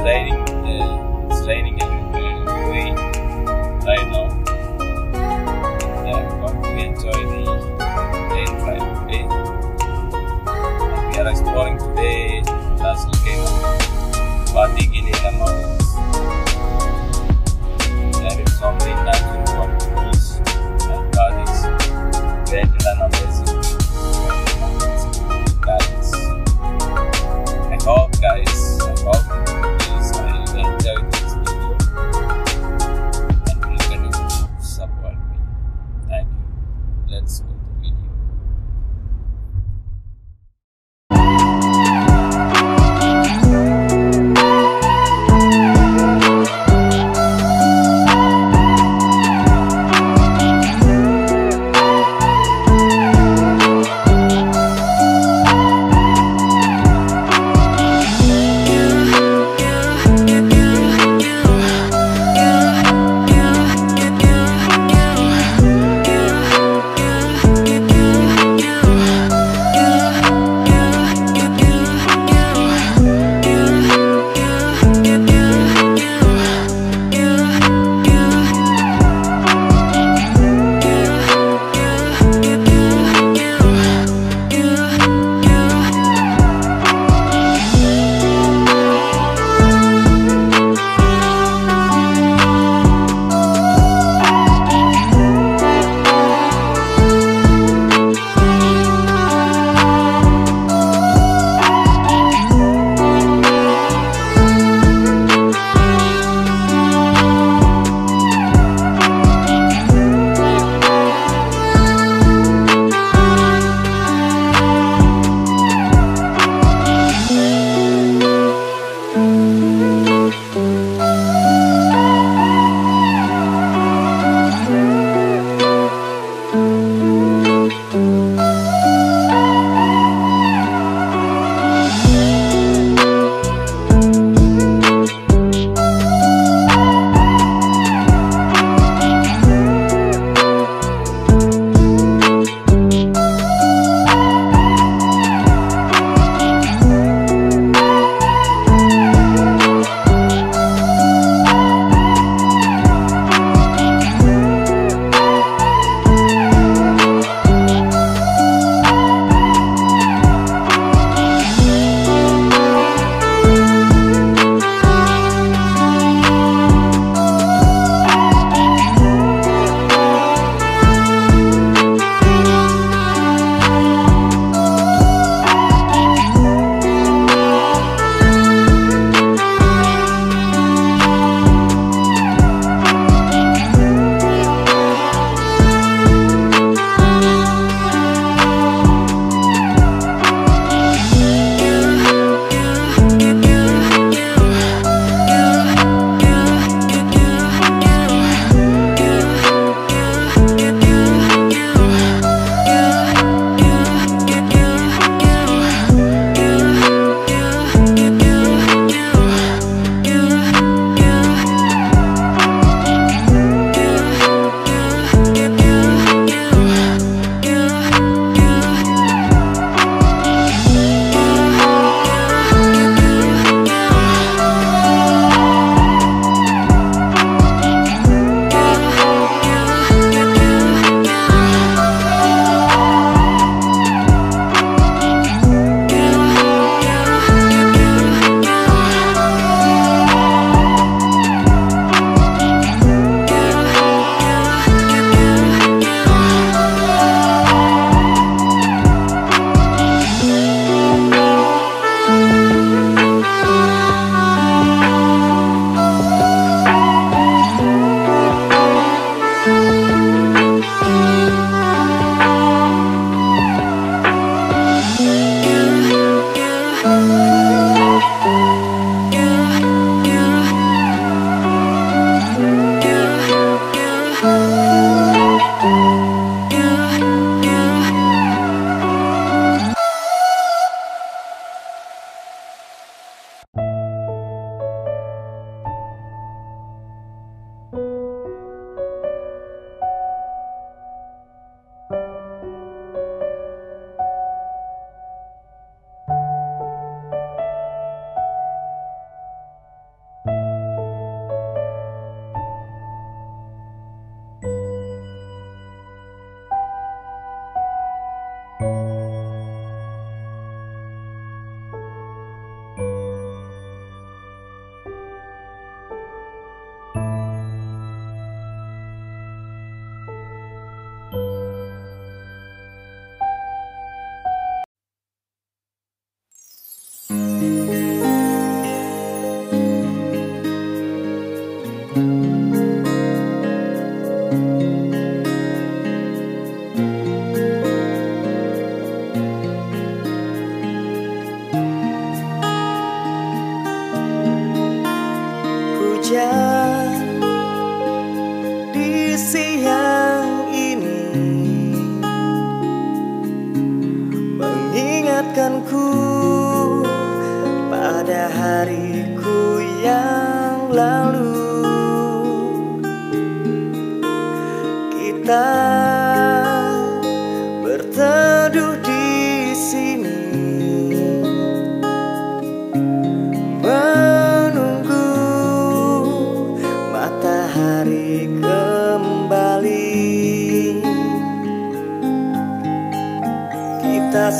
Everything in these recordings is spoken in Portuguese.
sliding, uh, sliding a little right now. And uh, I enjoy the plane flight today. We are exploring today Castle Cayman, Wadi Guinea Mountain. Mengingatkanku pada hariku yang lalu. Kita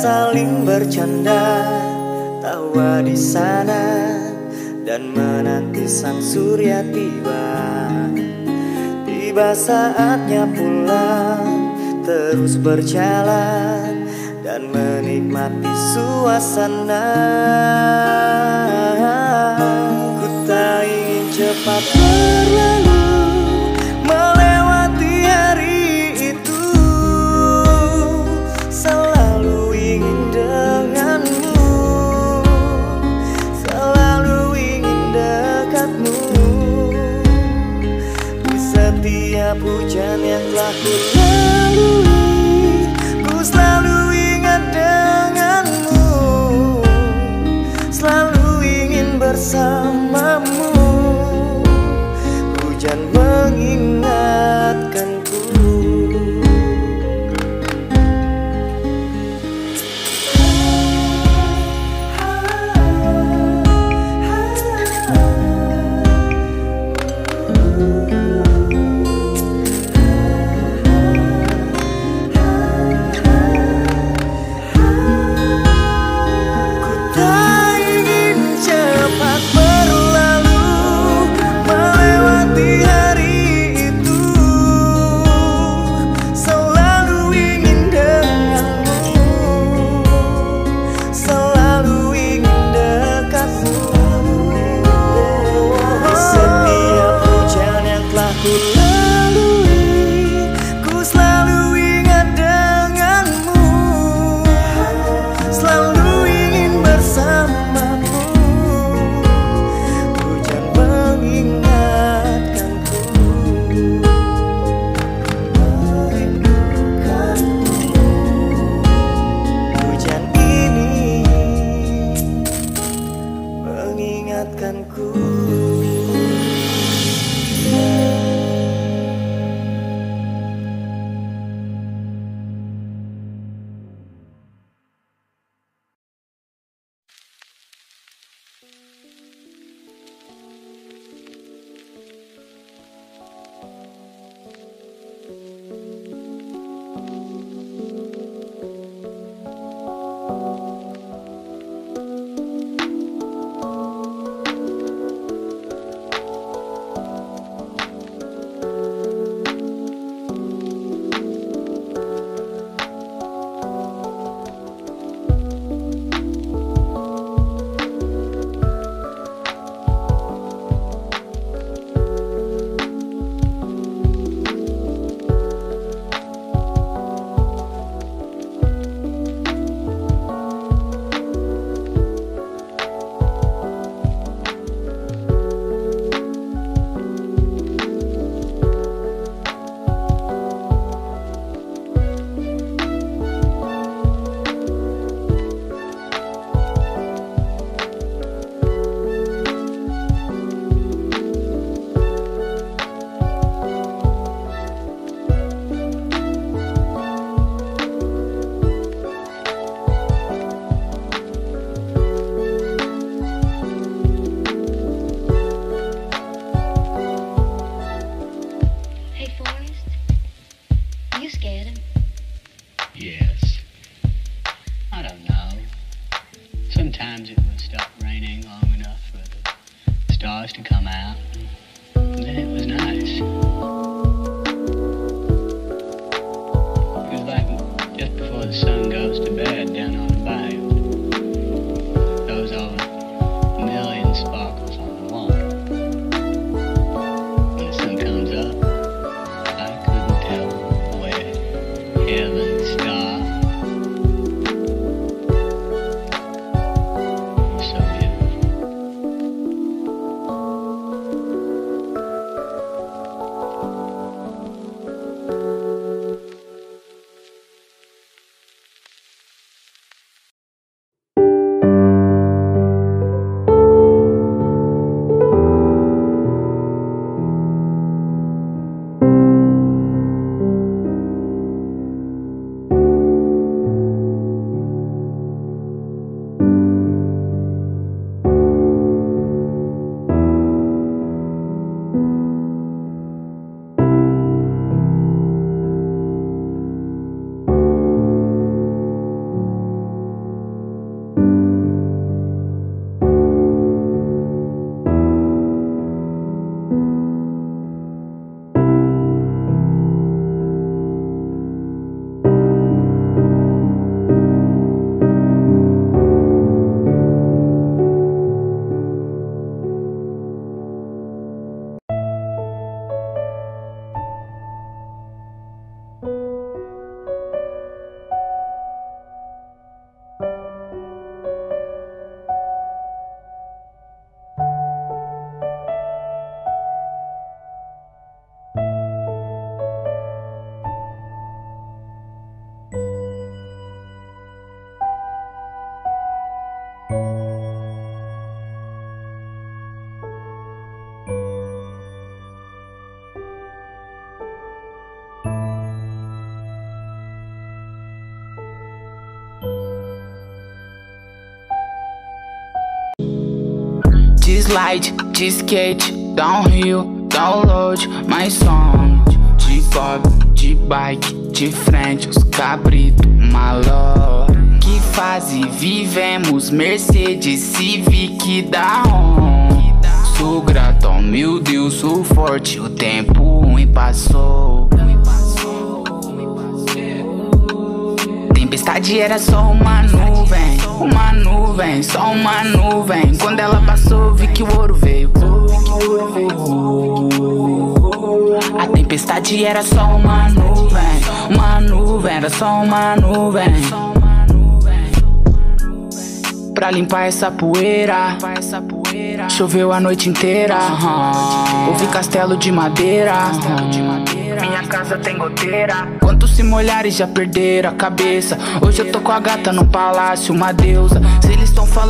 saling bercanda tawa di sana dan menanti sang surya tiba. Tiba saatnya pulang terus berjalan dan menikmati suasana telah ku stars to come out. And it was nice. It was like just before the sun goes to bed down on the bayou. Those old million sparkles slide, de skate, downhill, download mais som. De cobre, de bike, de frente, os cabrito, maló. Que fase vivemos, Mercedes Civic da on. Sou grato meu Deus, sou forte, o tempo ruim passou. Tempestade era só uma nuvem, uma nuvem, só uma nuvem. Quando ela passou, vi que o ouro veio. A tempestade era só uma nuvem, uma nuvem, era só uma nuvem. Pra limpar essa poeira, choveu a noite inteira. Ouvi castelo de madeira. Minha casa tem goteira. Quantos se molharem já perderam a cabeça? Hoje eu tô com a gata no palácio, uma deusa. Se eles estão falando.